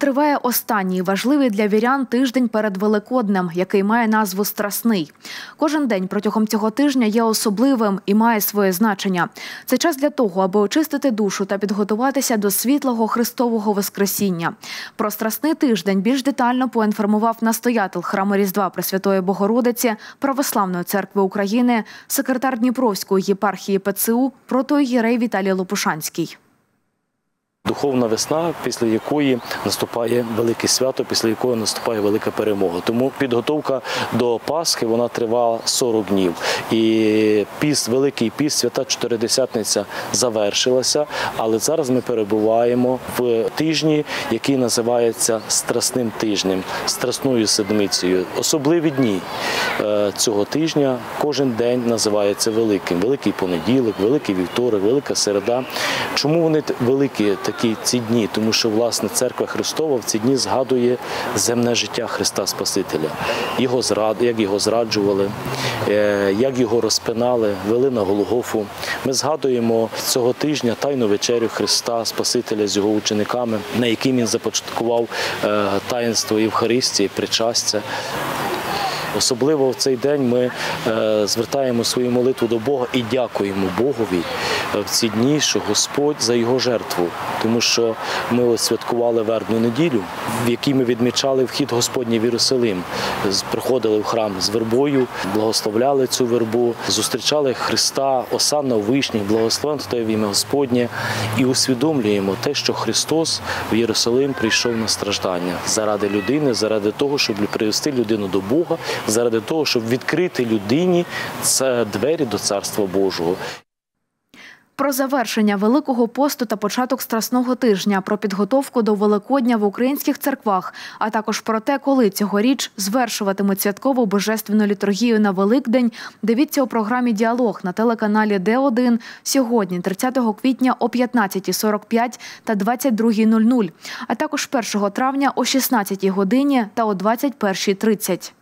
Триває останній важливий для вірян тиждень перед Великоднем, який має назву Страсний. Кожен день протягом цього тижня є особливим і має своє значення. Це час для того, аби очистити душу та підготуватися до світлого Христового Воскресіння. Про страсний тиждень більш детально поінформував настоятель храму Різдва Пресвятої Богородиці Православної церкви України, секретар Дніпровської єпархії ПЦУ протоїрей Віталій Лопушанський. Духовна весна, після якої наступає велике свято, після якого наступає велика перемога. Тому підготовка до Пасхи вона тривала 40 днів. І піст, великий піст, свята Чотиридесятниця завершилася, але зараз ми перебуваємо в тижні, який називається Страсним тижнем, Страсною седмицею. Особливі дні е, цього тижня кожен день називається великим. Великий понеділок, великий вівторок, велика середа. Чому вони великі такі ці дні? Тому що власне церква Христова в ці дні згадує земне життя Христа Спасителя, його зрад, як його зраджували, е, як його розпинали, вели на Голгофу. Ми згадуємо цього тижня тайну вечерю Христа Спасителя з його учениками, на якій він започаткував е, таїнство Євхаристії, причастя. Особливо в цей день ми е, звертаємо свою молитву до Бога і дякуємо Богові е, в ці дні, що Господь за його жертву. Тому що ми ось святкували вербну неділю, в якій ми відмічали вхід Господній в Єрусалим. Приходили в храм з вербою, благословляли цю вербу, зустрічали Христа, осанна вишніх, благословен в ім'я Господнє, і усвідомлюємо те, що Христос в Єрусалим прийшов на страждання заради людини, заради того, щоб привести людину до Бога, заради того, щоб відкрити людині двері до Царства Божого. Про завершення Великого посту та початок Страсного тижня, про підготовку до Великодня в українських церквах, а також про те, коли цьогоріч звершуватимуть святкову божественну літургію на Великдень. Дивіться у програмі Діалог на телеканалі Д1 сьогодні, 30 квітня о 15.45 та 22.00, а також 1 травня о 16 годині та о 21.30.